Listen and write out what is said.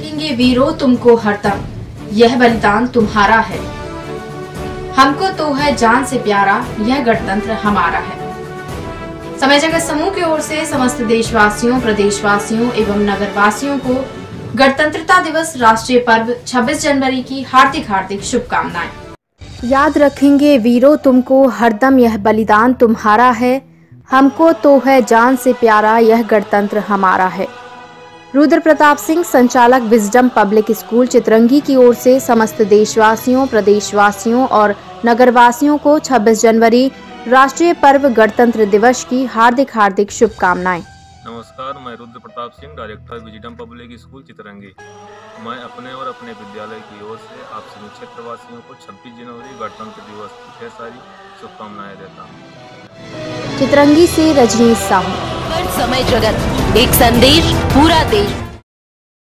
रखेंगे वीरों तुमको हरदम। यह बलिदान तुम्हारा है। हमको तो है जान से प्यारा, यह गणतंत्र हमारा है। समय जगत समूह की ओर से समस्त देशवासियों, प्रदेशवासियों एवं नगरवासियों को गणतंत्रता दिवस, राष्ट्रीय पर्व 26 जनवरी की हार्दिक हार्दिक शुभकामनाएँ। याद रखेंगे वीरों तुमको हरदम, यह बलिदान तुम्हारा है। हमको तो है जान से प्यारा, यह गणतंत्र हमारा है। रुद्र प्रताप सिंह संचालक विजडम पब्लिक स्कूल चित्रंगी की ओर से समस्त देशवासियों प्रदेशवासियों और नगरवासियों को 26 जनवरी राष्ट्रीय पर्व गणतंत्र दिवस की हार्दिक हार्दिक शुभकामनाएँ। नमस्कार मैं Rudra Pratap Singh director wisdom public school Chitrangi. मैं अपने और अपने विद्यालय की ओर से आप सभी क्षेत्रवासियों को 26 जनवरी गणतंत्र दिवस की ढेर सारी शुभकामनाएँ देता हूँ। चितरंगी से रजनीश साहू। समय जगत। एक संदेश पूरा देश।